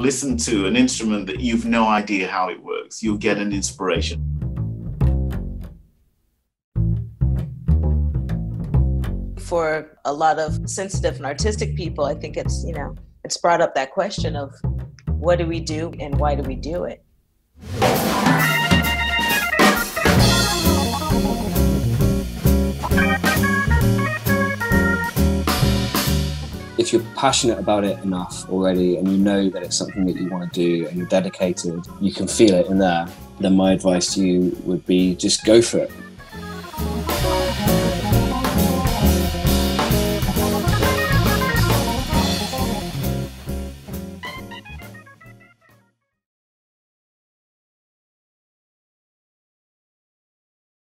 listen to an instrument that you've no idea how it works. You'll get an inspiration. For a lot of sensitive and artistic people, I think it's, you know, it's brought up that question of what do we do and why do we do it? If you're passionate about it enough already and you know that it's something that you want to do and you're dedicated, you can feel it in there, then my advice to you would be just go for it.